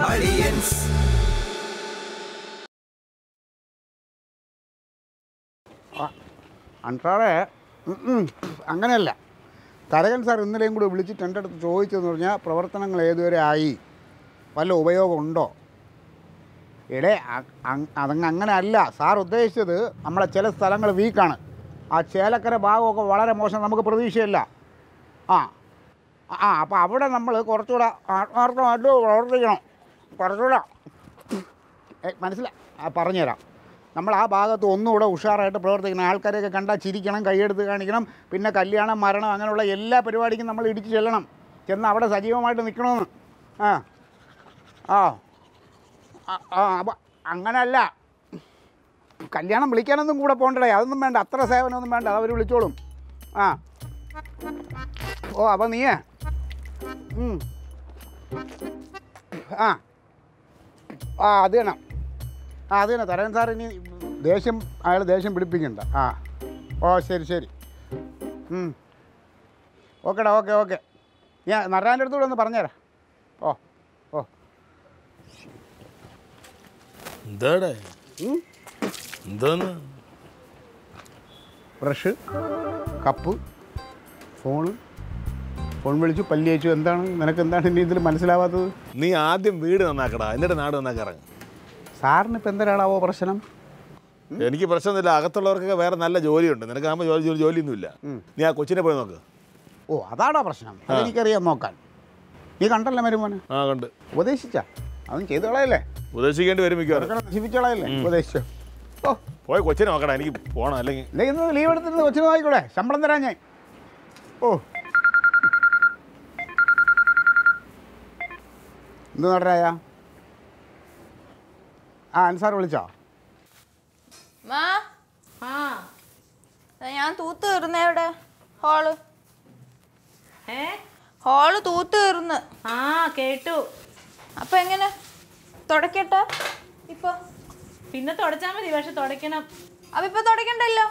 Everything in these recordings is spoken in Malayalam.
അൻസാറേ അൺസാറേ അങ്ങനെയല്ല. തരകൻ സാർ ഇന്നലെയും കൂടി വിളിച്ചിട്ട് എന്റെ ചോദിച്ചതെന്ന് പറഞ്ഞാൽ പ്രവർത്തനങ്ങൾ ഏതുവരെ ആയി? വല്ല ഉപയോഗമുണ്ടോ അ- അതങ്ങ് അങ്ങനെ അല്ല. സാർ ഉദ്ദേശിച്ചത് നമ്മളെ ചില സ്ഥലങ്ങൾ വീക്കാണ്. ആ ചേലക്കര ഭാഗമൊക്കെ വളരെ മോശം നമുക്ക് പ്രതീക്ഷയില്ല. ആ ആ അപ്പോൾ അവിടെ നമ്മൾ കുറച്ചുകൂടെ ആത്മാർത്ഥമായിട്ട് പ്രവർത്തിക്കണം. കുറച്ചുകൂടെ മനസ്സിലാ? പറഞ്ഞുതരാം. നമ്മൾ ആ ഭാഗത്ത് ഒന്നുകൂടെ ഉഷാറായിട്ട് പ്രവർത്തിക്കണം. ആൾക്കാരെയൊക്കെ കണ്ടാൽ ചിരിക്കണം കൈയെടുത്ത് കാണിക്കണം. പിന്നെ കല്യാണം മരണം അങ്ങനെയുള്ള എല്ലാ പരിപാടിക്കും നമ്മൾ ഇടിച്ചു ചെല്ലണം. ചെന്ന് അവിടെ സജീവമായിട്ട് നിൽക്കണമെന്ന്. ആ. ആ. ആ, അപ്പം അങ്ങനല്ല. കല്യാണം വിളിക്കാനൊന്നും കൂടെ പോകണ്ടേ അതൊന്നും വേണ്ട. അത്ര സേവനമൊന്നും വേണ്ട. അതവർ വിളിച്ചോളും. ആ. ഓ അപ്പം നീയേ. ആ. ആ അത് തന്നെ ആ അത് തന്നെ തരകൻ സാർ ഇനി ദേഷ്യം അയാൾ ദേഷ്യം പിടിപ്പിക്കണ്ട. ആ. ഓ ശരി ശരി. ഓക്കെടാ ഓക്കെ ഓക്കെ. ഞാൻ നരാന്റെ അടുത്തൂടെ ഒന്ന് പറഞ്ഞുതരാം ഓ ഓ. എന്താടേ? എന്താന്ന് ബ്രഷ് കപ്പ് ഫോണ്. ഫോൺ വിളിച്ചു പല്ലി അയച്ചു എന്താണ്? നിനക്ക് എന്താണ് ഇനി ഇതിൽ മനസ്സിലാവാത്തത്? നീ ആദ്യം വീട് നന്നാക്കടാ എന്നിട്ട് നാട് നന്നാക്കറങ്ങ് സാറിന് ഇപ്പം എന്തൊരാളാവോ പ്രശ്നം? എനിക്ക് പ്രശ്നമൊന്നുമില്ല അകത്തുള്ളവർക്കൊക്കെ വേറെ നല്ല ജോലിയുണ്ട്. നിനക്ക് ആകുമ്പോൾ ജോലി ജോലി ജോലിയൊന്നുമില്ല. നീ ആ കൊച്ചിനെ പോയി നോക്ക്. ഓ അതാണോ പ്രശ്നം. അതെനിക്കറിയാം നോക്കാൻ. നീ കണ്ടല്ലേ മരുമോനെ? ആ കണ്ട്. ഉപദേശിച്ച? അതും ചെയ്തു കളയല്ലേ? ഉപദേശിക്കേണ്ടി വരും മിക്കവാറും. നശിപ്പിച്ചോളയല്ലേ ഉപദേശിച്ചോ? ഓ. പോയി കൊച്ചിനെ നോക്കടാ എനിക്ക് പോകണം അല്ലെങ്കിൽ അല്ലെങ്കിൽ ഇന്ന് ലീവ് എടുത്തിട്ട് കൊച്ചിനെ നോക്കിക്കൂടെ? ശമ്പളം തരാൻ ഞാൻ. ഓ. എന്ത് നടരായ? ആ അൻസാർ വിളിച്ചോ? ഞാൻ തൂത്ത് തീർന്നേ എവിടെ? ഹോൾ. ഏ? ഹോൾ തൂത്ത് തീർന്ന് ആ കേട്ടു. അപ്പൊ എങ്ങനെ? തുടക്കട്ടെ. ഇപ്പൊ. പിന്നെ തുടച്ചാ മതി പക്ഷെ തുടക്കണം അപ്പൊ ഇപ്പൊ തുടക്കണ്ടല്ലോ.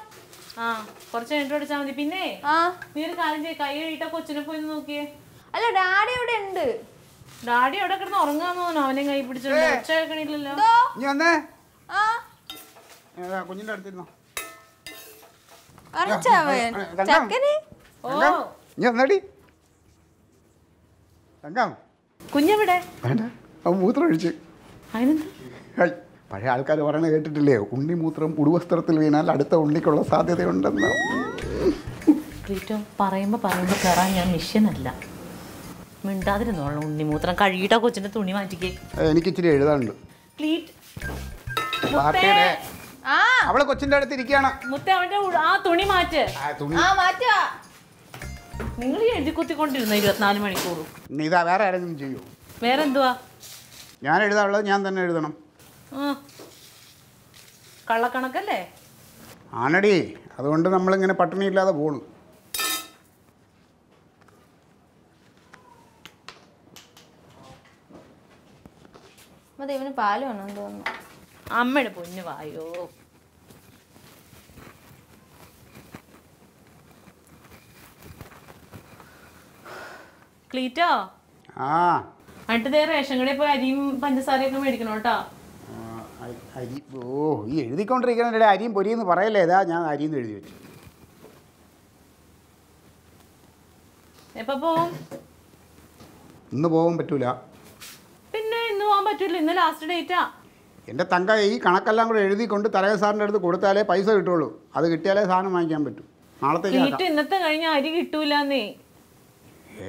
ആ കുറച്ച് കഴിഞ്ഞിട്ട് തുടച്ചാ മതി. പിന്നെ ആ. നീ ഒരു കാര്യം ചെയ്യ കൈ കഴിയിട്ട കൊച്ചിനെ പോയി നോക്കിയേ. അല്ല ഡാഡി ഇവിടെ ഉണ്ട് ഡാഡി അവിടെ കിടന്ന് ഉറങ്ങാന്ന് തോന്നുന്നു. അവനെ കൈ പിടിച്ചോണ്ട് ഒച്ച കേൾക്കണില്ലല്ലോ ഇതോ വന്നേ? കുഞ്ഞിന്റെ അടുത്തിരുന്നോ? ഇനി വന്നേടി. കുഞ്ഞെവിടെ? വേണ്ട. അവൻ മൂത്രം ഒഴിച്ച്. അതിനെന്താ? ഹൈ, പഴയ ആൾക്കാർ പറയണ കേട്ടിട്ടില്ലേ? ഉണ്ണി മൂത്രം ഉടുവസ്ത്രത്തിൽ വീണാൽ അടുത്ത ഉണ്ണിക്കുള്ള സാധ്യതയുണ്ടെന്ന്. പറയുമ്പോ പറയുമ്പോ കയറാൻ ഞാൻ മിഷ്യനല്ല മിണ്ടാതിരുന്നോളൂ ഉണ്ണിമൂത്രം. കഴുകിയിട്ടാ കൊച്ചിന്റെ തുണി മാറ്റിക്കേ. എനിക്ക് ഇച്ചിരി എഴുതാനുണ്ട്. അവൾ കൊച്ചിന്റെ അടുത്ത് ഇരിക്കുകയാണ്. മുത്തേ അവന്റെ ആ തുണി മാറ്റ്. നിങ്ങൾ എഴുതി കുത്തിക്കൊണ്ടിരുന്നു ഇരുപത്തിനാല് മണിക്കൂറും? ഇതാ വേറെ ആരെങ്കിലും ചെയ്യൂ? വേറെ എന്തുവാ? ഞാൻ എഴുതാനുള്ളത് ഞാൻ തന്നെ എഴുതണം. കള്ളക്കണക്കല്ലേ? ആണടി. അതുകൊണ്ട് നമ്മളിങ്ങനെ പട്ടിണി ഇല്ലാതെ പോണു. മതി ഇവന് പാൽ വേണമെന്ന് തോന്നുന്നു. അമ്മയുടെ പൊന്നു വായോ. ക്ലീറ്റോ? ആ. ദേ റേഷൻ കടയിൽ പോയി അരിയും പഞ്ചസാരയൊക്കെ മേടിക്കണം കേട്ടോ. അരി- ഓ ഈ എഴുതിക്കൊണ്ടിരിക്കുന്നതിന്റെ അരിയും പൊരിയെന്ന് പറയല്ലേ? ഇതാ ഞാൻ അരിയെന്ന് എഴുതി വെച്ചു. എപ്പോ പോവും? ഇന്ന് പോകാൻ പറ്റൂല. ഇന്ന് പോകാൻ പറ്റൂല ഇന്ന് ലാസ്റ്റ് ഡേറ്റാ എന്റെ തങ്ക ഈ കണക്കെല്ലാം കൂടെ എഴുതി കൊണ്ട് തലേ സാറിന്റെ അടുത്ത് കൊടുത്താലേ പൈസ കിട്ടുള്ളൂ. അത് കിട്ടിയാലേ സാധനം വാങ്ങിക്കാൻ പറ്റും. നാളത്തെ. ഇന്നത്തെ കഴിഞ്ഞ അരി കിട്ടൂലെന്നേ.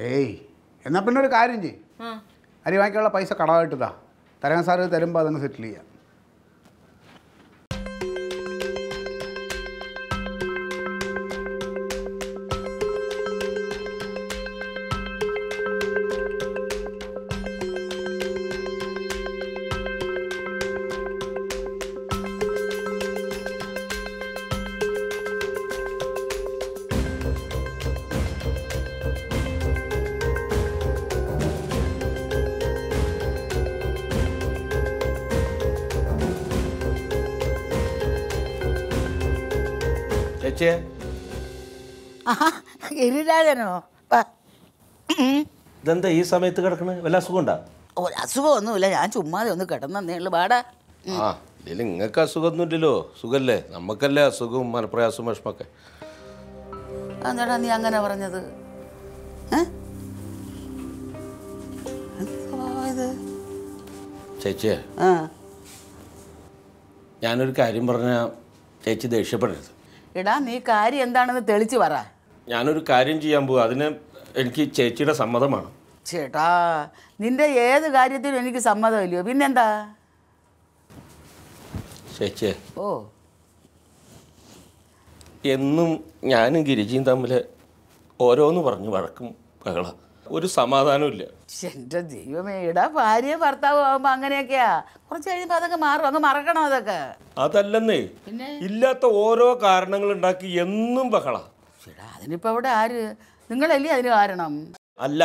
ഏയ് എന്നാ പിന്നെ ഒരു കാര്യം ചെയ്യും. അരി വാങ്ങിക്കാനുള്ള പൈസ കടമായിട്ട് താ തരകൻ സാറ് തരുമ്പോൾ അതങ്ങ് സെറ്റിൽ ചെയ്യാം. ഉം. ഇതെന്താ ഈ സമയത്ത് കിടക്കണ? വല്ല അസുഖമുണ്ടാ? ഒരു അസുഖമൊന്നുമില്ല. ഞാൻ ചുമ്മാതെ ഒന്ന് കിടന്നേ ഉള്ളു. പാടാ ആ ഇതിൽ നിങ്ങൾക്ക് അസുഖമൊന്നുമില്ലല്ലോ. സുഖല്ലേ? നമുക്കല്ലേ അസുഖവും മനപ്രയാസവും വിഷമൊക്കെ. എന്താടാ നീ അങ്ങനെ പറഞ്ഞത്? ചേച്ചിയെ. ഞാനൊരു കാര്യം പറഞ്ഞ ചേച്ചി ദേഷ്യപ്പെടരുത്. എടാ നീ കാര്യം എന്താണെന്ന് തെളിച്ചു പറ. ഞാനൊരു കാര്യം ചെയ്യാൻ പോകും അതിന് എനിക്ക് ചേച്ചിയുടെ സമ്മതമാണ്. ചേട്ടാ നിന്റെ ഏത് കാര്യത്തിനും എനിക്ക് സമ്മതമില്ലയോ? പിന്നെന്താ? ചേച്ചിയെ ഓ. എന്നും ഞാനും ഗിരിജിയും തമ്മിൽ ഓരോന്ന് പറഞ്ഞു വഴക്കും ബഹള. ഒരു സമാധാനമില്ല എന്റെ ദൈവമേ ഇടാ ഭാര്യ ഭർത്താവ് ആകുമ്പോൾ അങ്ങനെയൊക്കെയാ. കുറച്ച് കഴിയുമ്പോൾ അതൊക്കെ മാറും അങ്ങ് മറക്കണം അതൊക്കെ. അതല്ലെന്നേ ഇല്ലാത്ത ഓരോ കാരണങ്ങൾ ഉണ്ടാക്കി എന്നും ബഹള. ചേട്ടാ അതിനിപ്പോൾ അവിടെ ആര്? നിങ്ങളല്ലേ അതിന് കാരണം? അല്ല.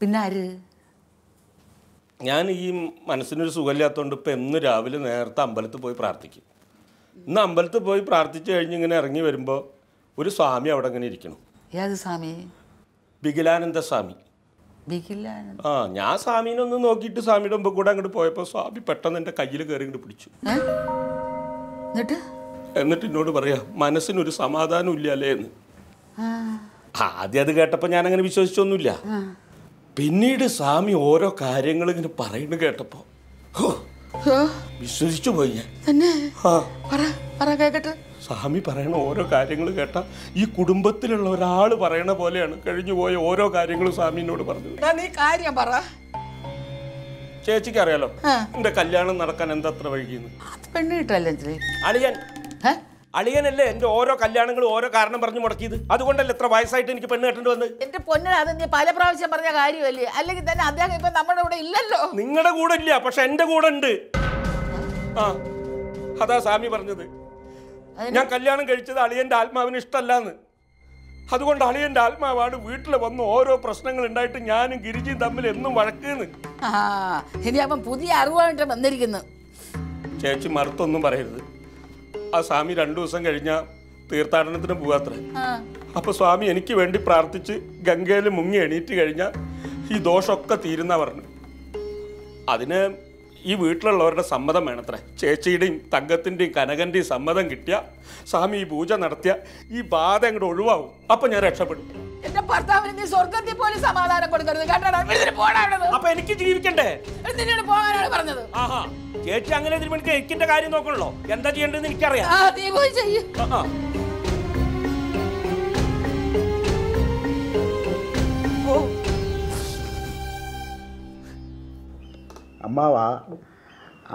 പിന്നെ ആര്? ഞാൻ ഈ മനസ്സിനൊരു സുഖമില്ലാത്തതുകൊണ്ട് ഇപ്പം എന്ന് രാവിലെ നേരത്തെ അമ്പലത്തിൽ പോയി പ്രാർത്ഥിക്കും. ഇന്ന് അമ്പലത്തിൽ പോയി പ്രാർത്ഥിച്ചു കഴിഞ്ഞ് ഇങ്ങനെ ഇറങ്ങി വരുമ്പോൾ ഒരു സ്വാമി അവിടെ ഇങ്ങനെ ഇരിക്കണം. ഏത് സ്വാമി? ബിഗിലാനന്ദ സ്വാമി. ആ ഞാൻ സ്വാമീനെ ഒന്ന് നോക്കിയിട്ട് സ്വാമിയുടെ മുമ്പ് കൂടെ അങ്ങോട്ട് പോയപ്പോൾ സ്വാമി പെട്ടെന്ന് എന്റെ കയ്യിൽ കയറി ഇങ്ങോട്ട് പിടിച്ചു. എന്നിട്ട്? എന്നിട്ട് എന്നോട് പറയാ മനസ്സിനൊരു സമാധാനം ഇല്ല അല്ലേ എന്ന് ആദ്യം അത് കേട്ടപ്പോൾ ഞാൻ അങ്ങനെ വിശ്വസിച്ചൊന്നുമില്ല പിന്നീട് സ്വാമി ഓരോ കാര്യങ്ങൾ ഇങ്ങനെ പറയുന്നത് കേട്ടപ്പോ വിശ്വസിച്ചു പോയി ഞാൻ. സ്വാമി പറയണ ഓരോ കാര്യങ്ങൾ കേട്ട ഈ കുടുംബത്തിലുള്ള ഒരാൾ പറയണ പോലെയാണ് കഴിഞ്ഞു പോയ ഓരോ കാര്യങ്ങളും സ്വാമിനോട് പറഞ്ഞു നീ കാര്യം പറ. ചേച്ചിക്ക് അറിയാലോ എന്റെ കല്യാണം നടക്കാൻ എന്താ അത്ര വൈകിയെന്ന് പെണ്ണ് കിട്ടല്ലേ അളിയൻ? അളിയനല്ലേ എന്റെ ഓരോ കല്യാണങ്ങളും ഓരോ കാരണം പറഞ്ഞു മുടക്കിയത്? അതുകൊണ്ടല്ലേ എത്ര വയസ്സായിട്ട് എനിക്ക് പെണ്ണ് കെട്ടേണ്ടി വന്നത്? എന്റെ പൊന്നിന് അത് നീ പല പ്രാവശ്യം പറഞ്ഞ കാര്യമല്ലേ? അല്ലെങ്കിൽ തന്നെ അദ്ദേഹം ഇപ്പൊ നമ്മുടെ കൂടെ ഇല്ലല്ലോ. നിങ്ങളുടെ കൂടെ ഇല്ല പക്ഷെ എന്റെ കൂടെ ഉണ്ട്. ആ അതാ സ്വാമി പറഞ്ഞത്. ഞാൻ കല്യാണം കഴിച്ചത് അളിയന്റെ ആത്മാവിന് ഇഷ്ടമല്ലാന്ന്. അതുകൊണ്ട് അളിയന്റെ ആത്മാവാണ് വീട്ടിൽ വന്ന് ഓരോ പ്രശ്നങ്ങൾ ഉണ്ടായിട്ട് ഞാനും ഗിരിജിയും തമ്മിൽ എന്നും വഴക്കുന്ന്. ഇനി അവൻ പുതിയ അറിവായിട്ട് വന്നിരിക്കുന്നു. ചേച്ചി മറുത്തൊന്നും പറയരുത്. ആ സ്വാമി രണ്ടു ദിവസം കഴിഞ്ഞ തീർത്ഥാടനത്തിന് പോവാത്ര. അപ്പൊ സ്വാമി എനിക്ക് വേണ്ടി പ്രാർത്ഥിച്ച് ഗംഗയിൽ മുങ്ങി എണീറ്റ് കഴിഞ്ഞാൽ ഈ ദോഷമൊക്കെ തീരുന്ന പറഞ്ഞു. അതിന് ഈ വീട്ടിലുള്ളവരുടെ സമ്മതം വേണത്രേ. ചേച്ചിയുടെയും തങ്കത്തിന്റെയും കനകന്റെയും സമ്മതം കിട്ടിയ സ്വാമി ഈ പൂജ നടത്തിയ ഈ ബാധ അങ്ങോട്ട് ഒഴിവാകും അപ്പൊ ഞാൻ രക്ഷപ്പെടും. എന്റെ ഭർത്താവിന് നീ സ്വർഗത്തിൽ പോലും സമാധാനം കൊടുക്കരുത് കേട്ടോ. അപ്പൊ എനിക്ക് ജീവിക്കണ്ടേ? എന്തിനാണ് പോകാനാണ് പറഞ്ഞത്. ആഹാ. ചേച്ചി അങ്ങനെ തിരുമണിക്ക് എനിക്കിന്റെ കാര്യം നോക്കണല്ലോ. എന്താ ചെയ്യേണ്ടതെന്ന് എനിക്കറിയാം. ആ നീ പോയി ചെയ്യ്. അമ്മാവ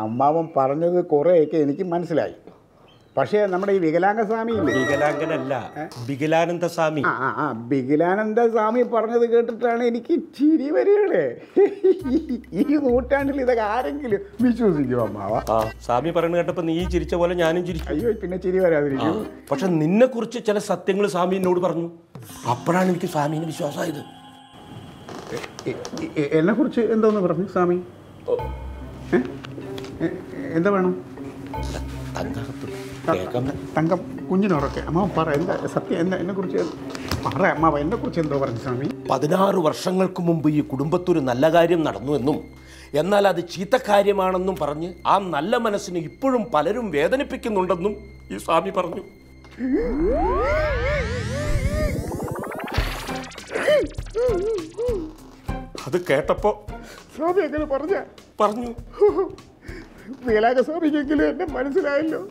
അമ്മാവൻ പറഞ്ഞത് കുറേയൊക്കെ എനിക്ക് മനസ്സിലായി. പക്ഷേ നമ്മുടെ ഈ വികലാംഗ സ്വാമി ഇല്ലേ വികലാംഗനല്ല വികലാനന്ദ സ്വാമി ആ ആ ആ വികലാനന്ദ സ്വാമി പറഞ്ഞത് കേട്ടിട്ടാണ് എനിക്ക് ചിരി വരികളെ. ഈ നൂറ്റാണ്ടിൽ ഇതൊക്കെ ആരെങ്കിലും വിശ്വസിക്കും അമ്മാവ? സ്വാമി പറയുന്നത് കേട്ടപ്പോ നീ ചിരിച്ച പോലെ ഞാനും ചിരിച്ചു. അയ്യോ പിന്നെ ചിരി വരാതിരിക്കും. പക്ഷെ നിന്നെ കുറിച്ച് ചില സത്യങ്ങൾ സ്വാമി എന്നോട് പറഞ്ഞു. അപ്പോഴാണ് എനിക്ക് സ്വാമീനെ വിശ്വാസമായത്. എന്നെ കുറിച്ച് എന്തോന്ന് പറഞ്ഞു സ്വാമി? എന്താ വേണം? തങ്കകത്ത് തങ്കം കുഞ്ഞിനോടൊക്കെ. അമ്മ പറ എന്താ സത്യം എന്താ എന്നെ കുറിച്ച് പറ അമ്മാവ എന്തോ പറഞ്ഞു സ്വാമി. പതിനാറ് വർഷങ്ങൾക്ക് മുമ്പ് ഈ കുടുംബത്തൊരു നല്ല കാര്യം നടന്നു എന്നും എന്നാൽ അത് ചീത്ത കാര്യമാണെന്നും പറഞ്ഞ് ആ നല്ല മനസ്സിനെ ഇപ്പോഴും പലരും വേദനിപ്പിക്കുന്നുണ്ടെന്നും ഈ സ്വാമി പറഞ്ഞു. അത് കേട്ടപ്പോ സ്വാമി അങ്ങനെ പറഞ്ഞ? പറഞ്ഞു. വേലാക സ്വാമിക്കെങ്കിലും എന്നെ മനസ്സിലായല്ലോ.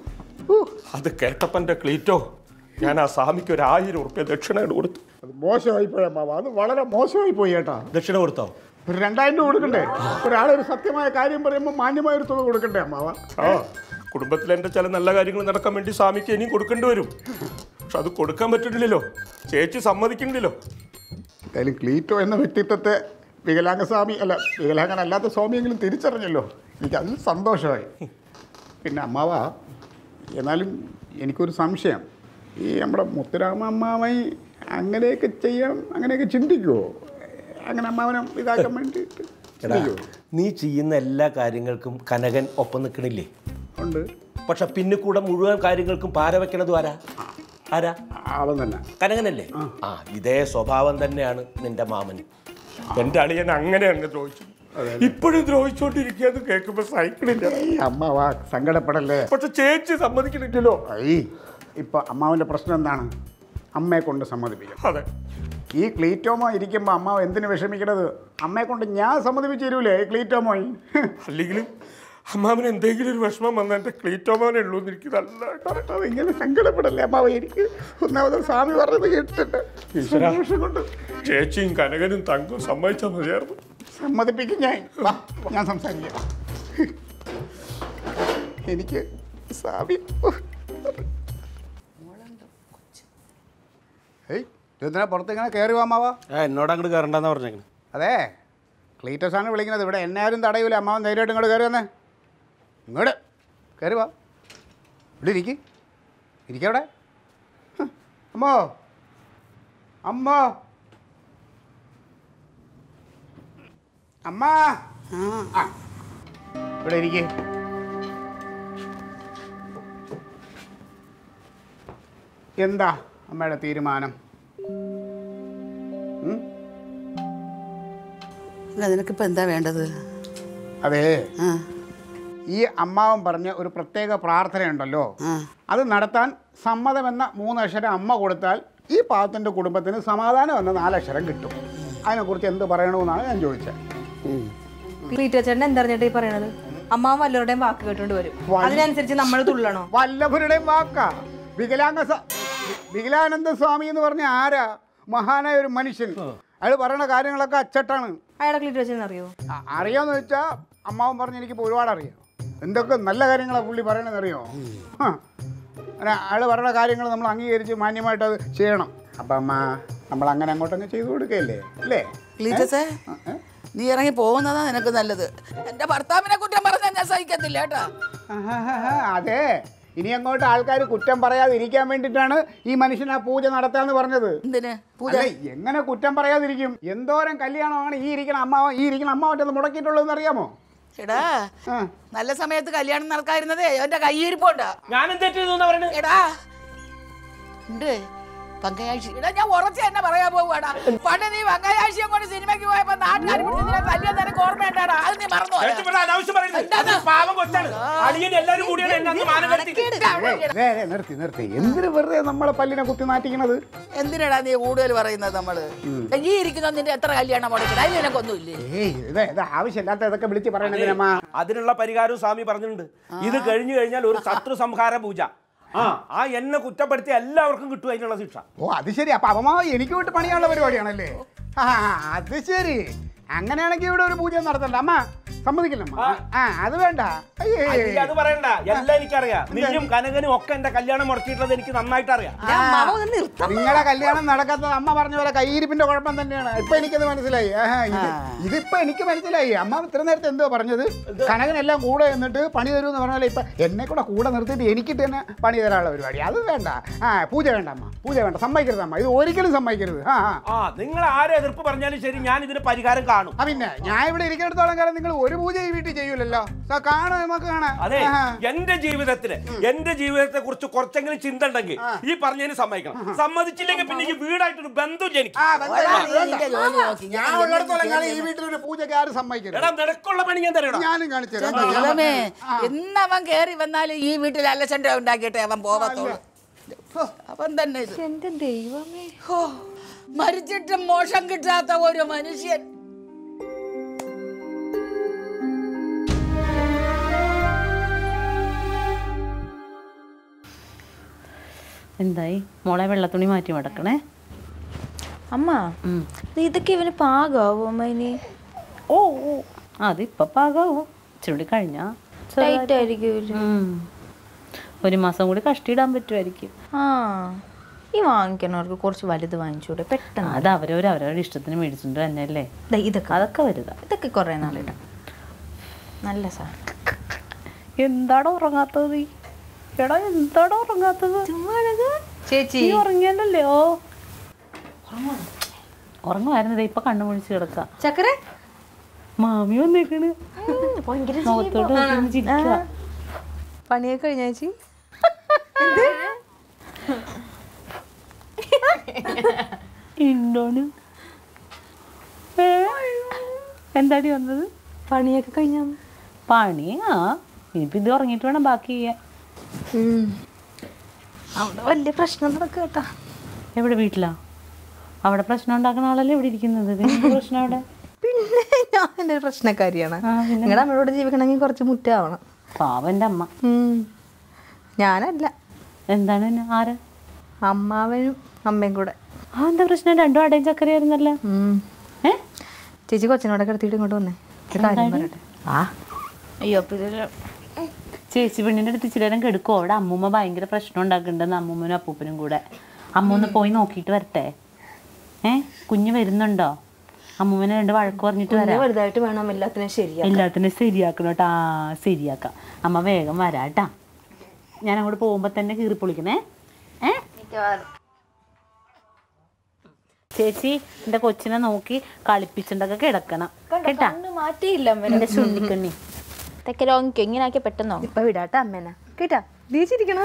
അത് കേട്ടപ്പന്റെ ക്ലീറ്റോ? ഞാൻ ആ സ്വാമിക്ക് ഒരു ആയിരം ഉറുപ്പ്യ ദക്ഷിണ കൊടുത്തു. അത് മോശമായി പോയാ അമ്മാവ. അത് വളരെ മോശമായി പോയി ഏട്ടാ. ദക്ഷിണ കൊടുത്തോ? ഒരു രണ്ടായിരം രൂപ കൊടുക്കണ്ടേ? ഒരാളൊരു സത്യമായ കാര്യം പറയുമ്പോൾ മാന്യമായ ഒരു തുക കൊടുക്കണ്ടേ അമ്മാവ? ആ കുടുംബത്തിൽ എന്റെ ചില നല്ല കാര്യങ്ങൾ നടക്കാൻ വേണ്ടി സ്വാമിക്ക് ഇനിയും കൊടുക്കേണ്ടി വരും. പക്ഷെ അത് കൊടുക്കാൻ പറ്റുന്നില്ലല്ലോ ചേച്ചി സമ്മതിക്കുന്നില്ലല്ലോ എന്തായാലും ക്ലീറ്റോ എന്ന വ്യക്തിത്വത്തെ വികലാംഗ സ്വാമി അല്ല വികലാംഗനല്ലാത്ത സ്വാമിയെങ്കിലും തിരിച്ചറിഞ്ഞല്ലോ. എനിക്ക് അതിൽ സന്തോഷമായി. പിന്നെ അമ്മാവ എന്നാലും എനിക്കൊരു സംശയം. ഈ നമ്മുടെ മുത്തുരാമ അമ്മാവൻ അങ്ങനെയൊക്കെ ചെയ്യാം അങ്ങനെയൊക്കെ ചിന്തിക്കുമോ അങ്ങനെ അമ്മാവനെ ഇതാക്കാൻ വേണ്ടിയിട്ട് നീ ചെയ്യുന്ന എല്ലാ കാര്യങ്ങൾക്കും കനകൻ ഒപ്പം നിൽക്കണില്ലേ? ഉണ്ട്. പക്ഷെ പിന്നെ കൂടെ മുഴുവൻ കാര്യങ്ങൾക്കും പാര വെക്കണത് ആരാ? ആരാ? അവൻ തന്നെ. കനകനല്ലേ? ആ. ഇതേ സ്വഭാവം തന്നെയാണ് നിന്റെ മാമന് എന്റെ അളിയൻ അങ്ങനെ അങ്ങ് ദ്രോഹിച്ചു ഇപ്പോഴും ദ്രോഹിച്ചുകൊണ്ടിരിക്കുകയെന്ന് കേൾക്കുമ്പോൾ സഹിക്കണില്ല. അമ്മ വാ സങ്കടപ്പെടല്ലേ? പക്ഷെ ചേച്ചി സമ്മതിക്കണില്ലല്ലോ. ഈ ഇപ്പൊ അമ്മാവിന്റെ പ്രശ്നം എന്താണ്? അമ്മയെ കൊണ്ട് സമ്മതിപ്പിക്കും. അതെ. ഈ ക്ലീറ്റോമോ ഇരിക്കുമ്പോൾ അമ്മാവ് എന്തിനു വിഷമിക്കണത്? അമ്മയെ കൊണ്ട് ഞാൻ സമ്മതിപ്പിച്ച് തരൂലേ ഈ ക്ലീറ്റോമോയി? അല്ലെങ്കിലും അമ്മാവന് എന്തെങ്കിലും ഒരു വിഷമം വന്ന എന്റെ ക്ലീറ്റോമാനെ ഉള്ളൂ എന്ന് എനിക്ക് നല്ല ഇങ്ങനെ സങ്കടപ്പെടല്ലേ? അമ്മാവ് എനിക്ക് ഒന്നാമത് സ്വാമി പറഞ്ഞത് കേട്ടിട്ടുണ്ട്. ചേച്ചിയും കനകനും തങ്കും സമ്മതിച്ചാൽ മതിയായിരുന്നു. സമ്മതിപ്പിക്കും ഞാൻ. വാ, ഞാൻ സംസാരിക്കാം. എനിക്ക് സാവി ഏയ് ഇതെന്തിനാ പുറത്ത് ഇങ്ങനെ കയറി വാമാവാ എന്നോട് അങ്ങോട്ട് കയറണ്ടെന്ന് പറഞ്ഞേക്കണ്. അതെ ക്ലീറ്റസ് ആണ് വിളിക്കുന്നത്. ഇവിടെ എന്നെ ആരും തടയൂല. അമ്മാവൻ ധൈര്യമായിട്ട് ഇങ്ങോട്ട് കയറി വന്നേ. ഇങ്ങോട്ട് കയറി വാ. ഇവിടെ ഇരിക്ക്. ഇരിക്കവിടെ അമ്മോ. അമ്മോ. അമ്മ. ഇവിടെ എനിക്ക് എന്താ അമ്മയുടെ തീരുമാനം? അല്ല നിനക്കിപ്പോൾ എന്താ വേണ്ടത്? അതെ. ഈ അമ്മാവൻ പറഞ്ഞ ഒരു പ്രത്യേക പ്രാർത്ഥനയുണ്ടല്ലോ. അത് നടത്താൻ സമ്മതമെന്ന മൂന്നക്ഷരം അമ്മ കൊടുത്താൽ ഈ പാവത്തിന്റെ കുടുംബത്തിന് സമാധാനം എന്ന നാലക്ഷരം കിട്ടും. അതിനെക്കുറിച്ച് എന്ത് പറയണമെന്നാണ് ഞാൻ ചോദിച്ചത്. ക്ലീറ്റോച്ചേട്ടൻ എന്തറിഞ്ഞിട്ട് ഈ പറയണത്? അമ്മാവൻ വല്ലവരുടെയും വാക്ക് കേട്ടോണ്ട് വരും. അതിനനുസരിച്ച് നമ്മൾ തുള്ളണോ? വല്ലവരുടെയും വാക്കാ. വികലാംഗ വികലാനന്ദ സ്വാമി എന്ന് പറഞ്ഞ ആരാ? മഹാനായ ഒരു മനുഷ്യൻ. അയാൾ പറയണ കാര്യങ്ങളൊക്കെ അച്ചട്ടാണ്. അയാളെ ക്ലീറ്റച്ചൻ അറിയോ? അറിയാന്ന് വെച്ചാ അമ്മാവൻ പറഞ്ഞ എനിക്ക് ഒരുപാട് അറിയാം. എന്തൊക്കെ നല്ല കാര്യങ്ങളാണ് പുള്ളി പറയണെന്ന് അറിയോ? അയാൾ പറയുന്ന കാര്യങ്ങൾ നമ്മൾ അംഗീകരിച്ച് മാന്യമായിട്ട് അത് ചെയ്യണം. അപ്പം അമ്മ നമ്മൾ അങ്ങനെ അങ്ങോട്ടങ്ങ് ചെയ്തു കൊടുക്കുകയല്ലേ? അല്ലേ? നീ ഇറങ്ങി പോകുന്നതാ നിനക്ക് നല്ലത്. എന്റെ ഭർത്താവിനെ കുറ്റം പറഞ്ഞാൽ ഞാൻ സഹിക്കത്തില്ല കേട്ടോ. ആഹാഹാ, അതെ. ഇനി അങ്ങോട്ട് ആൾക്കാർ കുറ്റം പറയാതിരിക്കാൻ വേണ്ടിട്ടാണ് ഈ മനുഷ്യൻ ആ പൂജ നടത്താന്ന് പറഞ്ഞത്. എന്തിന്? പൂജ? അല്ലേ, എങ്ങനെ കുറ്റം പറയാതിരിക്കും? എന്തോരം കല്യാണമാണ് ഈ ഇരിക്കണ അമ്മാവ ഈ ഇരിക്കണ അമ്മാവറ്റത് മുടക്കിയിട്ടുള്ളതെന്ന് അറിയാമോ? എടാ നല്ല സമയത്ത് കല്യാണം നടക്കാതിരുന്നതേ അവന്റെ കൈയിരിപ്പോണ്ടാ ഞാനും തെറ്റിരുന്നു എടാ ഉണ്ട്. പങ്കയാഴ്ച. ഞാൻ ഉറച്ച് തന്നെ പറയാൻ പോവാടാ പണ്ട് നീ പങ്കയാഴ്ചയും കൊണ്ട് സിനിമയ്ക്ക് പോയപ്പോ നാട്ടുകാർ പിടിച്ച് നിന്നെ തല്ലിയ നിനക്ക് ഓർമ്മയുണ്ടാടാ അത് നീ മറന്നു നിർത്തി നിർത്തി. എന്തിനു വെറുതെ നമ്മളെ പല്ലിനെ കുത്തി നാറ്റിക്കണത്? എന്തിനാടാ നീ കൂടുതൽ പറയുന്നത് നമ്മൾ? ഈ ഇരിക്കുന്ന നിന്റെ എത്ര കല്യാണം മുടക്കണം നിനക്കൊന്നുമില്ലേ ആവശ്യമില്ലാത്ത ഇതൊക്കെ വിളിച്ച് പറയണതിനമ്മ അതിനുള്ള പരിഹാരവും സ്വാമി പറഞ്ഞിട്ടുണ്ട്. ഇത് കഴിഞ്ഞു കഴിഞ്ഞാൽ ഒരു ശത്രു സംഹാര പൂജ. ആ ആ എന്നെ കുറ്റപ്പെടുത്തി എല്ലാവർക്കും കിട്ടും അതിനുള്ള ശിക്ഷ. ഓ അത് ശരി. അപ്പൊ അവമാ എനിക്ക് വിട്ട് പണിയാനുള്ള പരിപാടിയാണല്ലേ? ആ അത് ശരി. അങ്ങനെയാണെങ്കിൽ ഇവിടെ ഒരു പൂജ നടത്തണ്ട. അമ്മ സമ്മതിക്കില്ലമ്മ. ആ. അത് വേണ്ട. അത് പറയണ്ട. എല്ലാം എനിക്കറിയാം. നീയും കനകനും ഒക്കെ എന്റെ കല്യാണം മുടക്കിയിട്ടുള്ളത് എനിക്ക് നന്നായിട്ട് അറിയാം നിങ്ങളുടെ കല്യാണം നടക്കാത്തത് അമ്മ പറഞ്ഞ പോലെ കയ്യിരിപ്പിന്റെ കുഴപ്പം തന്നെയാണ്. ഇപ്പൊ എനിക്കത് മനസ്സിലായി. ആഹാ, ഇത് ഇതിപ്പോ എനിക്ക് മനസ്സിലായി. അമ്മ ഇത്ര നേരത്തെ എന്തോ പറഞ്ഞത്? കനകനെല്ലാം കൂടെ എന്നിട്ട് പണി തരുമെന്ന് പറഞ്ഞാൽ ഇപ്പൊ എന്നെ കൂടെ കൂടെ നിർത്തിയിട്ട് എനിക്ക് തന്നെ പണി തരാനുള്ള പരിപാടി. അത് വേണ്ട. ആ പൂജ വേണ്ട അമ്മ. പൂജ വേണ്ട. സമ്മതിക്കരുത് അമ്മ. ഇത് ഒരിക്കലും സമ്മതിക്കരുത്. ആ നിങ്ങൾ ആരെ എതിർപ്പ് പറഞ്ഞാലും ശരി ഞാൻ ഇതിന് പരിഹാരം കാണും. ആ പിന്നെ ഞാൻ ഇവിടെ ഇരിക്കുന്നിടത്തോളം കാലം നിങ്ങൾ ഒരു പൂജ ഈ വീട്ടിൽ ചെയ്യൂലല്ലോ. കാണാം നമുക്ക് കാണാം. അതെ എന്റെ ജീവിതത്തിൽ എന്റെ ജീവിതത്തെ കുറിച്ച് കുറച്ചെങ്കിലും ചിന്ത ഉണ്ടെങ്കിൽ ഈ പറഞ്ഞതിന് സമ്മതിക്കണം. സമ്മതിച്ചില്ലെങ്കിൽ പിന്നെ ഈ വീടായിട്ടൊരു ബന്ധം ജനിക്കും. ഞാൻ ഉള്ളിടത്തോളം കാലം ഈ വീട്ടിലൊരു പൂജയ്ക്ക് ആരും സമ്മതിക്കരുത്. എടാ നിനക്കുള്ള പണി ഞാൻ തരണം ഞാനും കാണിച്ചു എന്നവൻ കേറി വന്നാലും ഈ വീട്ടിൽ അലസണ്ട ഉണ്ടാക്കിയിട്ടേ അവൻ പോവത്തുള്ളൂ. അവൻ തന്നെ ഇത്. എന്റെ ദൈവമേ. മരിച്ചിട്ടും മോശം കിട്ടാത്ത ഒരു മനുഷ്യൻ. എന്തായി? മോളെ വെള്ളത്തുണി മാറ്റി മടക്കണേ. അമ്മ ഇത് ഇതൊക്കെ ഇവന് പാകാവോ അമ്മ ഇനി? ഓ ഓ. അതിപ്പോ പാകാവും. ഇച്ചിരി കഴിഞ്ഞാ. ടൈറ്റ് ആയിരിക്കും ഒരു മാസം കൂടി കഷ്ടിയിടാൻ പറ്റുമായിരിക്കും. ആ ഈ വാങ്ങിക്കണവർക്ക് കുറച്ച് വലുത് വാങ്ങിച്ചൂടെ പെട്ടെന്ന്. അത് അവരവർ അവരവരുടെ ഇഷ്ടത്തിന് മേടിച്ചിട്ട് തന്നെയല്ലേ ദേ ഇതൊക്കെ. അതൊക്കെ വലുതാ. ഇതൊക്കെ കുറേ നാളിടാം. നല്ല സാധനം. എന്താടോ ഉറങ്ങാത്തത്? നീ എടാ എന്താടാ ഉറങ്ങാത്തത്? ചേച്ചി. ഉറങ്ങിയല്ലേ ഉറങ്ങുമായിരുന്നതേ ഇപ്പൊ കണ്ണു മുഴിച്ച് കിടക്ക. ചക്കര? മാമി വന്നേക്കണ്. മുഖത്തോട്ട് പണിയൊക്കെ കഴിഞ്ഞ ചേച്ചി? എന്താണ് എന്താടി വന്നത്? പണിയൊക്കെ കഴിഞ്ഞാ? പണിയാ. ആ ഇനിയിപ്പോൾ ഇത് ഉറങ്ങിയിട്ട് വേണം ബാക്കി ചെയ്യാൻ. അവിടെ വലിയ പ്രശ്നം നടക്കുക കേട്ടാ എവിടെ വീട്ടിലാ? അവിടെ പ്രശ്നം ഉണ്ടാക്കുന്ന ആളല്ലേ ഇവിടെ ഇരിക്കുന്നത്. പ്രശ്നം അവിടെ? പിന്നെ ഞാൻ എന്റെ ഒരു പ്രശ്നക്കാരിയാണ്? നിങ്ങളുടെ അമ്മയോട് ജീവിക്കണമെങ്കിൽ കുറച്ച് മുറ്റാവണം. പാവന്റെ അമ്മ. ഉം. ഞാനല്ല. എന്താണ് ആര്? അമ്മാവനും അമ്മയും കൂടെ. ആ എന്താ പ്രശ്നം? രണ്ടും അടയും ചക്കരയായിരുന്നല്ലോ? ചേച്ചി കൊച്ചിനോടെ എടുത്തിട്ട് ഇങ്ങോട്ട് വന്നേ. ഒരു കാര്യം പറയട്ടെ. ആ. അയ്യോ അപ്പൊ ചേച്ചി പെണ്ണിന്റെ അടുത്ത് ഇച്ചിരി നേരം കെടുക്കോ അവിടെ അമ്മൂമ്മ ഭയങ്കര പ്രശ്നം ഉണ്ടാക്കുന്നുണ്ടെന്ന് അമ്മൂമ്മനും അപ്പൂപ്പനും കൂടെ. അമ്മൂന്ന് പോയി നോക്കിയിട്ട് വരട്ടെ. ഏ? കുഞ്ഞ് വരുന്നുണ്ടോ? അമ്മൂമ്മനെ രണ്ട് വഴക്ക് പറഞ്ഞിട്ട് വരാം. വലുതായിട്ട് വേണം എല്ലാത്തിനും ശരിയാ എല്ലാത്തിനും ശരിയാക്കണം കേട്ടോ. ആ ശരിയാക്കാം. അമ്മ വേഗം വരാട്ടാ ഞാൻ അങ്ങോട്ട് പോകുമ്പോ തന്നെ കീറി പൊളിക്കണേ. ഏ? ചേച്ചി എന്റെ കൊച്ചിനെ നോക്കി കളിപ്പിച്ചിട്ടൊക്കെ കിടക്കണം. കേട്ടാ? മാറ്റിയില്ല എന്റെ ചുണ്ടിക്കണ്ണി. ഇതൊക്കെ ഇങ്ങനെ ആക്കിയ പെട്ടെന്നോ? ഇപ്പൊ വിടാട്ട അമ്മേനെ. കേട്ടാ? ദീച്ചിരിക്കണം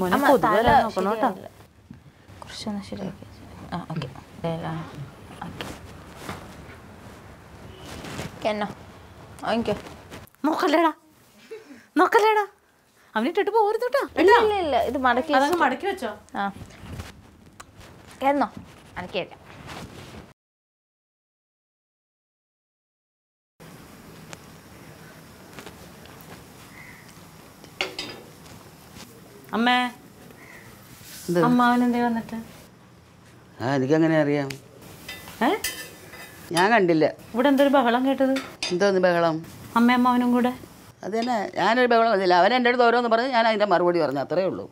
മോനെ കൊതുക് വരാൻ നോക്കണം കേട്ടോ? കുറച്ചൊന്ന് ശരിയാക്കി. ആ ഓക്കെ. എന്നോ. വാങ്ങിക്കോ. നോക്കല്ലേടാ. നോക്കല്ലേടാ. അവനിട്ടിട്ട് പോരുത് കേട്ടോ ഇല്ല ഇല്ല ഇല്ല. ഇത് മടക്കി വെച്ചോ. ആ. എന്നോ അനക്കിയില്ല അമ്മേ. അമ്മാവനെന്തേ വന്നിട്ട്? ആ എനിക്കങ്ങനെ അറിയാം. ഏ? ഞാൻ കണ്ടില്ല. ഇവിടെ എന്തൊരു ബഹളം കേട്ടത്? എന്തോന്ന് ബഹളം? അമ്മയമ്മാവനും കൂടെ? അത് തന്നെ. ഞാനൊരു ബഹളം വന്നില്ല അവൻ എന്റെ അടുത്ത് ഓരോന്ന് പറഞ്ഞ് ഞാൻ അതിന്റെ മറുപടി പറഞ്ഞു. അത്രേ ഉള്ളൂ.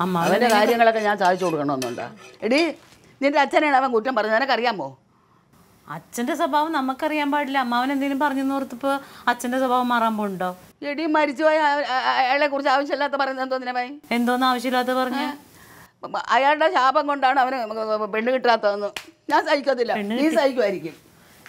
അവന്റെ കാര്യങ്ങളൊക്കെ ഞാൻ സാധിച്ചു കൊടുക്കണമെന്നുണ്ടാ. എടി നിന്റെ അച്ഛനെയാണ് അവൻ കുറ്റം പറഞ്ഞത്. നിനക്കറിയാമോ? അച്ഛന്റെ സ്വഭാവം നമുക്കറിയാൻ പാടില്ല. അമ്മാവൻ എന്തെങ്കിലും പറഞ്ഞു ഓർത്തിപ്പോൾ അച്ഛന്റെ സ്വഭാവം മാറാൻ പോകുന്നുണ്ടോ എടി മരിച്ചുപോയ അയ- അയ- അയാളെ കുറിച്ച് ആവശ്യമില്ലാത്ത പറയുന്നത് എന്തോന്നിനെ ഭയ? എന്തോന്ന് ആവശ്യമില്ലാത്ത പറഞ്ഞ? അയാളുടെ ശാപം കൊണ്ടാണ് അവന് പെണ്ണ് കിട്ടാത്തതെന്ന്. ഞാൻ സഹിക്കത്തില്ല. നീ സഹിക്കുമായിരിക്കും.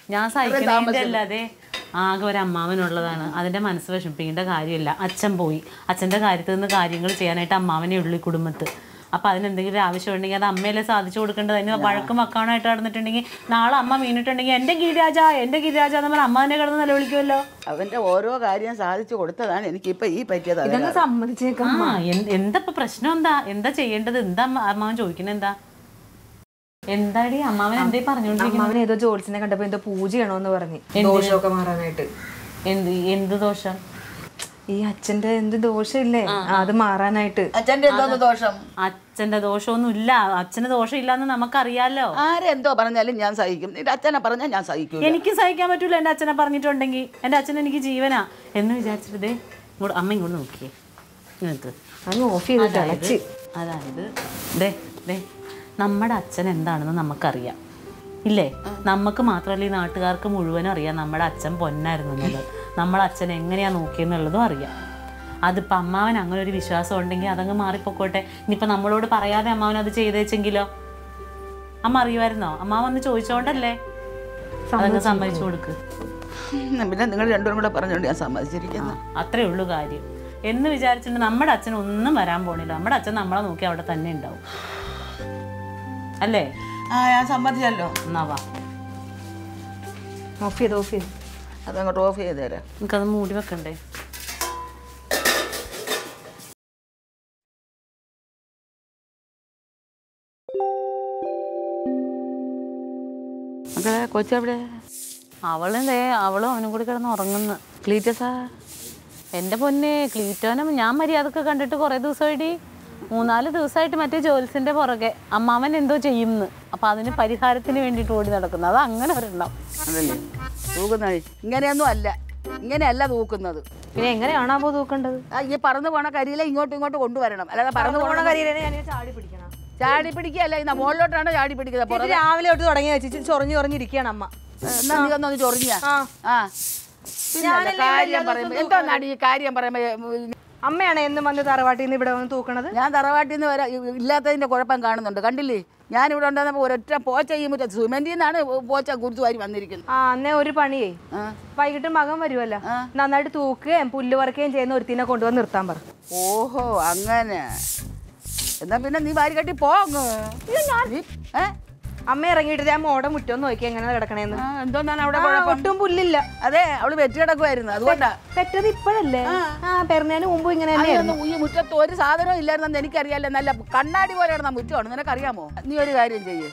ഞാൻ സഹിക്കുന്നതിന്റെ അല്ലാതെ ആകെ ഒരു അമ്മാവനുള്ളതാണ്. അതിന്റെ മനസ്സ് വിഷമിപ്പിക്കേണ്ട കാര്യമില്ല. അച്ഛൻ പോയി. അച്ഛന്റെ കാര്യത്തിൽ നിന്ന് കാര്യങ്ങൾ ചെയ്യാനായിട്ട് അമ്മാവനെ ഉള്ളു ഈ കുടുംബത്ത്. അപ്പൊ അതിനെന്തെങ്കിലും ആവശ്യം ഉണ്ടെങ്കിൽ അത് അമ്മയല്ലേ സാധിച്ചു കൊടുക്കേണ്ടത്? അതിന് വഴക്കും വക്കാണായിട്ട് നടന്നിട്ടുണ്ടെങ്കിൽ നാളെ അമ്മ വീണിട്ടുണ്ടെങ്കിൽ എന്റെ ഗിരിരാജ എന്റെ ഗിരിരാജ എന്ന് പറഞ്ഞാൽ അമ്മ തന്നെ കിടന്ന് നിലവിളിക്കുമല്ലോ. അവന്റെ ഓരോ കാര്യം സാധിച്ചു കൊടുത്തതാണ് എനിക്കിപ്പോൾ ഈ പറ്റിയത് ഇതൊക്കെ സമ്മതിച്ചേക്കാം ആ എന്താ ഇപ്പൊ പ്രശ്നം എന്താ? എന്താ ചെയ്യേണ്ടത്? എന്താ അമ്മ- അമ്മാവൻ ചോദിക്കുന്നത് എന്താ? എന്താടി അമ്മാവൻ എന്തേ പറഞ്ഞോണ്ടിരിക്കുന്നത് അമ്മാവൻ ഏതോ ജോത്സിനെ കണ്ടപ്പോ എന്തോ പൂജ ചെയ്യണോന്ന് പറഞ്ഞു. ദോഷമൊക്കെ മാറാനായിട്ട്. എന്ത് എന്ത് ദോഷം? ഈ അച്ഛന്റെ എന്ത് ദോഷമില്ലേ? അത് മാറാനായിട്ട്. അച്ഛന്റെ എന്തോന്ന് ദോഷം? അച്ഛന്റെ ദോഷമൊന്നും ഇല്ല അച്ഛന് ദോഷം ഇല്ലാന്ന് നമുക്കറിയാലോ ആരെന്തോ പറഞ്ഞാലും ഞാൻ സഹിക്കും. നിന്റെ അച്ഛനെ പറഞ്ഞാൽ ഞാൻ സഹിക്കും എനിക്ക് സഹിക്കാൻ പറ്റൂല എന്റെ അച്ഛനെ പറഞ്ഞിട്ടുണ്ടെങ്കിൽ. എന്റെ അച്ഛൻ എനിക്ക് ജീവനാ. എന്ന് വിചാരിച്ചിട്ടേ ദേ ഇങ്ങോട്ട് അമ്മ ഇങ്ങോട്ട് നോക്കിയേ. അങ്ങ് ഓഫ് ചെയ്തിട്ട് അടച്ച് അതായത് ദേ ദേ നമ്മുടെ അച്ഛൻ എന്താണെന്ന് നമുക്കറിയാം. ഇല്ലേ? നമുക്ക് മാത്രമല്ല ഈ നാട്ടുകാർക്ക് മുഴുവനും അറിയാം നമ്മുടെ അച്ഛൻ പൊന്നായിരുന്നു എന്നുള്ളത്. നമ്മളെ അച്ഛൻ എങ്ങനെയാണ് നോക്കിയെന്നുള്ളതും അറിയാം. അതിപ്പോൾ അമ്മാവൻ അങ്ങനെ ഒരു വിശ്വാസം ഉണ്ടെങ്കിൽ അതങ്ങ് മാറിപ്പോക്കോട്ടെ. ഇനിയിപ്പോൾ നമ്മളോട് പറയാതെ അമ്മാവൻ അത് ചെയ്തേച്ചെങ്കിലോ? അമ്മ അറിയുമായിരുന്നോ? അമ്മാവൻ വന്ന് ചോദിച്ചോണ്ടല്ലേ? അതങ്ങ് സമ്മതിച്ചു കൊടുക്ക്. പിന്നെ നിങ്ങൾ രണ്ടുപേരും കൂടെ പറഞ്ഞുകൊണ്ട് ഞാൻ സമ്മതിച്ചിരിക്കുന്നു. അത്രേ ഉള്ളൂ കാര്യം. എന്ന് വിചാരിച്ചിട്ട് നമ്മുടെ അച്ഛൻ ഒന്നും വരാൻ പോണില്ല. നമ്മുടെ അച്ഛൻ നമ്മളെ നോക്കി അവിടെ തന്നെ ഉണ്ടാവും. അല്ലേ? ആ ഞാൻ സമ്മതിച്ചല്ലോ. എന്നാ വാ. ഓഫ് ചെയ്ത് ഓഫ് ചെയ്ത്. അതങ്ങോട്ട് ഓഫ് ചെയ്ത് തരാം നമുക്കത് മൂടി വെക്കണ്ടേ? മക്കളെ കൊച്ചെവിടെ അവളെന്തേ അവളും അവനും കൂടി കിടന്ന് ഉറങ്ങുന്നു. ക്ലീറ്റസാ? എന്റെ പൊന്നെ ക്ലീറ്റോനെ ഞാൻ മര്യാദയ്ക്ക് കണ്ടിട്ട് കുറേ ദിവസമായിട്ട് മൂന്നാൽ ദിവസമായിട്ട് മറ്റേ ജോൽസിന്റെ പുറകെ. അമ്മാവൻ എന്തോ ചെയ്യുന്നു. അപ്പം അതിന് പരിഹാരത്തിന് വേണ്ടിയിട്ട് ഓടി നടക്കുന്നു. അത് അങ്ങനെ ഒരെണ്ണം. അതല്ലേ? തൂക്കുന്ന ഇങ്ങനെയൊന്നും അല്ല. ഇങ്ങനെയല്ല തൂക്കുന്നത്. പിന്നെ എങ്ങനെയാണോ തൂക്കേണ്ടത്? ആ, ഈ പറന്നു പോണ കരിയില ഇങ്ങോട്ടും ഇങ്ങോട്ട് കൊണ്ടുവരണം. അല്ലാതെ പറന്നു പോണ കരിയിലെ ഞാൻ ചാടി പിടിക്കണം. ചാടി പിടിക്കുകയല്ല ഇന്ന മുകളിലോട്ടാണ് ചാടി പിടിക്കുന്നത്. രാവിലെ തൊട്ട് തുടങ്ങി വെച്ച് ചൊറഞ്ഞു ചൊറിഞ്ഞിരിക്കുകയാണ് അമ്മ. എന്നാ നീ ഒന്നൊന്ന് ചൊറിഞ്ഞ. ആ. പിന്നെ കാര്യം പറയുമ്പോ എന്തോന്നാണ് ഈ കാര്യം പറയുമ്പോ അമ്മയാണ് എന്നും വന്ന് തറവാട്ടിൽ നിന്ന് ഇവിടെ വന്ന് തൂക്കണത്? ഞാൻ തറവാട്ടിൽ നിന്ന് വരാ ഇല്ലാത്തതിന്റെ കുഴപ്പം കാണുന്നുണ്ട്. കണ്ടില്ലേ? ഞാൻ ഇവിടെ ഉണ്ടാകുമ്പോൾ ഒരൊറ്റ പോച്ച ഈ മുറ്റം സിമെന്റിൽ നിന്നാണ് പോച്ച കുറിച്ച് വാരി വന്നിരിക്കുന്നത്. ആ അന്നേ ഒരു പണിയേ. വൈകിട്ട് മകൻ വരുമല്ലോ നന്നായിട്ട് തൂക്കുകയും പുല്ല് പറക്കുകയും ചെയ്യുന്ന ഒരുത്തിനെ കൊണ്ടുവന്ന് നിർത്താൻ പറ. ഓഹോ അങ്ങനെ. എന്നാ പിന്നെ നീ വാരി കെട്ടി പോ നീ അമ്മ ഇറങ്ങിയിട്ട് ഞാൻ മോടെ മുറ്റം നോക്കി എങ്ങനെ കിടക്കണേന്ന് എന്തോന്നാണ് അവിടെ ഒട്ടും പുല്ലില്ല. അതെ അവൾ വെറ്റ് കിടക്കുമായിരുന്നു അതുകൊണ്ടാ. പെറ്റത് ഇപ്പോഴല്ലേ? ആ. പെരുന്നതിന് മുമ്പ് ഇങ്ങനെ ഈ മുറ്റത്ത് ഒരു സാധനവും ഇല്ലായിരുന്നെന്ന് എനിക്കറിയാലോ. നല്ല കണ്ണാടി പോലെ കിടന്ന മുറ്റമാണ്. നിനക്കറിയാമോ? നീ ഒരു കാര്യം ചെയ്യ്.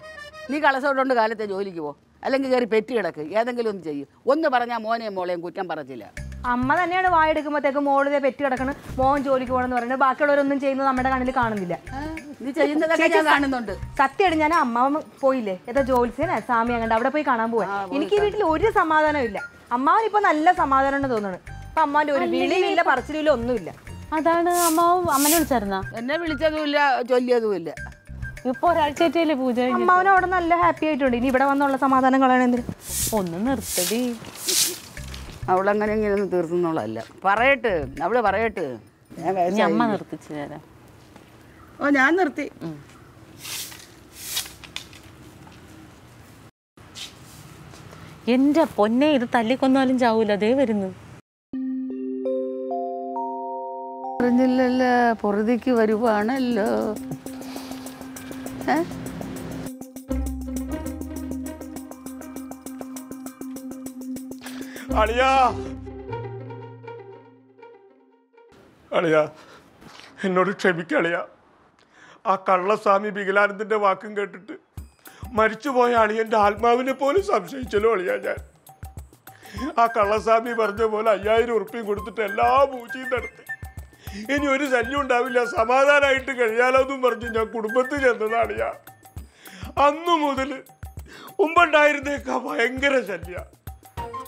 നീ കളസോട്ടുണ്ട് കാലത്തെ ജോലിക്ക് പോ. അല്ലെങ്കിൽ കയറി പെറ്റ് കിടക്ക്. ഏതെങ്കിലും ഒന്ന് ചെയ്യ്. ഒന്ന് പറഞ്ഞാൽ മോനെയും മോളെയും കുറ്റം പറച്ചില്ല. അമ്മ തന്നെയാണ് വായെടുക്കുമ്പോഴത്തേക്ക് മോളിതെ പെറ്റ് കിടക്കണ്. മോൻ ജോലിക്ക് പോകണമെന്ന് പറയുന്നത്. ബാക്കിയുള്ളവരൊന്നും ചെയ്യുന്നത് നമ്മുടെ കണ്ണിൽ കാണുന്നില്ല. ആ, നീ ചെയ്യുന്നതൊക്കെ ഞാൻ കാണുന്നുണ്ട്. സത്യമായിട്ട് ഞാൻ അമ്മ പോയില്ലേ? ഏതാ ജോത്സ്യനാ സ്വാമി അങ്ങോട്ട് അവിടെ പോയി കാണാൻ പോവാ. എനിക്ക് ഈ വീട്ടിൽ ഒരു സമാധാനം ഇല്ല. അമ്മാവൻ ഇപ്പൊ നല്ല സമാധാനം എന്ന് തോന്നുന്നു. അപ്പൊ അമ്മാന്റെ ഒരു വിളിയില്ല പറച്ചിലില്ല ഒന്നുമില്ല. അതാണ് അമ്മ അമ്മനെ വിളിച്ചായിരുന്ന? എന്നെ വിളിച്ചതുമില്ല ചൊല്ലിയതുമില്ല. ഇപ്പൊ ഒരാഴ്ചയായിട്ടല്ലേ പൂജ? അമ്മാവൻ അവിടെ നല്ല ഹാപ്പി ആയിട്ടുണ്ട്. ഇനി ഇവിടെ വന്നുള്ള സമാധാനം കളയണെന്തിന് ഒന്ന് നിർത്തടി. അവളങ്ങനെ ഇങ്ങനെ ഒന്നും തീർത്തുന്നുള്ളതല്ല പറയട്ട് അവൾ പറയട്ട്. ഞാൻ അമ്മ നിർത്തിച്ചു തരാം. ഓ ഞാൻ നിർത്തി. എന്റെ പൊന്നെ ഇത് തല്ലിക്കൊന്നാലും ചാവൂല. അതേ വരുന്നു. പറഞ്ഞില്ലല്ലോ പൊറുതിക്ക് വരുവാണല്ലോ. ഏ? അളിയാ. അളിയാ എന്നോട് ക്ഷമിക്കളിയാ ആ കള്ളസ്വാമി വികലാനന്ദന്റെ വാക്കും കേട്ടിട്ട് മരിച്ചുപോയ അളിയന്റെ ആത്മാവിനെ പോലും സംശയിച്ചല്ലോ അളിയാ ഞാൻ. ആ കള്ളസ്വാമി പറഞ്ഞ പോലെ അയ്യായിരം ഉറുപ്പിയും കൊടുത്തിട്ട് എല്ലാ പൂച്ചയും നടത്തി. ഇനി ഒരു ശല്യം ഉണ്ടാവില്ല സമാധാനമായിട്ട് കഴിയാലോ എന്നും പറഞ്ഞ് ഞാൻ കുടുംബത്തിൽ ചെന്നതാണിയാ അന്നു മുതൽ മുമ്പുണ്ടായിരുന്നേക്കാ ഭയങ്കര ശല്യ.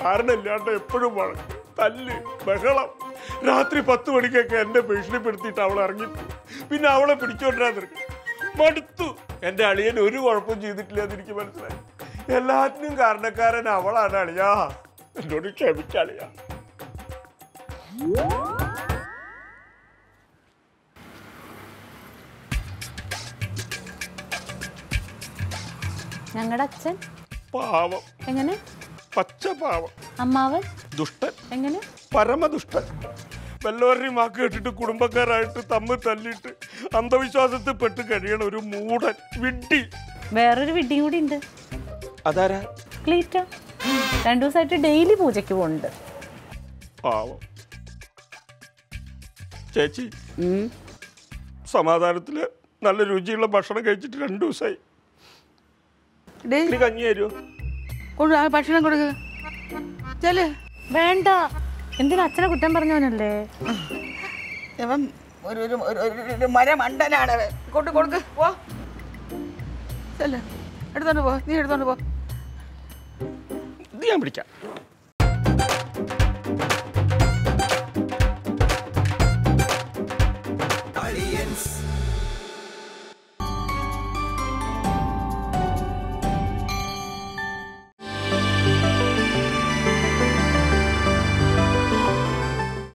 കാരണമില്ലാണ്ട് എപ്പോഴും വഴക്ക് തല്ല് ബഹളം. രാത്രി പത്ത് മണിക്കൊക്കെ എന്നെ ഭീഷണിപ്പെടുത്തിയിട്ട് അവൾ ഇറങ്ങി പിന്നെ അവളെ പിടിച്ചോണ്ടിരാൻ നിർത്തി മടുത്തു. എന്റെ അളിയൻ ഒരു കുഴപ്പം ചെയ്തിട്ടില്ല എന്ന് എനിക്ക് മനസ്സിലായി. എല്ലാത്തിനും കാരണക്കാരൻ അവളാണ് അളിയാ. എന്നോട് ക്ഷമിച്ചളിയാ ഞങ്ങളുടെ അച്ഛൻ? പാവം. എങ്ങനെ? പച്ച പാവം അമ്മാവൻ? ദുഷ്ടൻ. എങ്ങനെ? പരമദുഷ്ടൻ. വല്ലവരുടെയും വാക്ക് കേട്ടിട്ട് കുടുംബക്കാരായിട്ട് തമ്മിൽ തല്ലിയിട്ട് അന്ധവിശ്വാസത്തിൽ പെട്ട് കഴിയണ ഒരു മൂടൻ വിഡ്ഢി. വേറൊരു വിഡിയും കൂടി ഉണ്ട്. അതാരാ? ക്ലീറ്റ? രണ്ടു ദിവസമായിട്ട് ഡെയിലി പൂജയ്ക്ക് പോകുന്നുണ്ട് പാവം. ചേച്ചി. സമാധാനത്തിൽ നല്ല രുചിയുള്ള ഭക്ഷണം കഴിച്ചിട്ട് രണ്ടു ദിവസമായി കഞ്ഞി തരുമോ കൊണ്ട് ആ ഭക്ഷണം കൊടുക്ക. ചെൽ. വേണ്ട. എന്തിനാ അച്ഛനെ കുറ്റം പറഞ്ഞവനല്ലേ? ഇവൻ ഒരു ഒരു ഒരു- മരമണ്ടനാണ്. അവൻ. കൊണ്ട് കൊടുക്ക്. പോ. ചെൽ എടുത്തോണ്ട് പോ. നീ എടുത്തോണ്ട് പോ. ഇത് ഞാൻ പിടിക്കാം.